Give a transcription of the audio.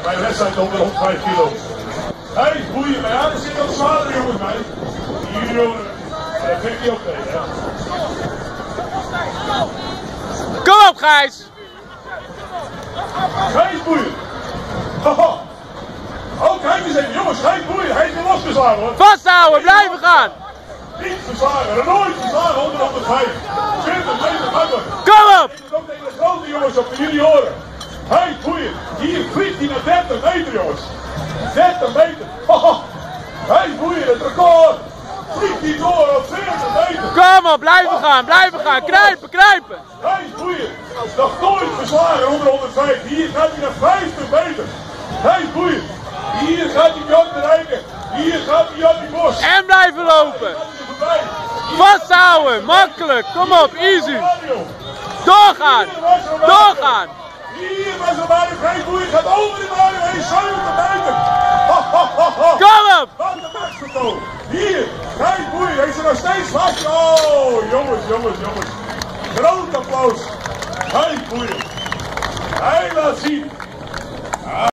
Bij de wedstrijd onder 105 kilo. Hé, hey, boeien, maar ja, er zit ook zwaardere jongens bij. Jullie jongen, dat vind ik niet oké, hè. Kom op, Gijs! Geen boeien. Haha. Oh, kijk eens even, jongens, geen boeien. Hij is weer losgeslagen hoor. Vasthouden, blijven gaan! Niet verslagen, er nooit verslagen onder 105. 20 meter makkelijk. Kom op! Ik ook tegen de grote jongens op de junioren. Naar 30 meter, jongens. 30 meter. Hé, hey, boeien, het record. Vliegt hij door op 40 meter. Kom op, blijven gaan, blijven gaan! Kruipen, kruipen! Hey, boeien. Nog nooit verslagen onder 105. Hier gaat hij naar 50 meter. Hey, boeien. Hier gaat hij Jan bereiken. Hier gaat hij Jan die Bos. En blijven lopen! Vasthouden, makkelijk, kom op, easy! Doorgaan, doorgaan! Hier was er bijna geen boeien. Een machtsvertoon. Hier, geen boeien. Hij is er nog steeds vast. Oh, jongens, jongens, jongens. Groot applaus.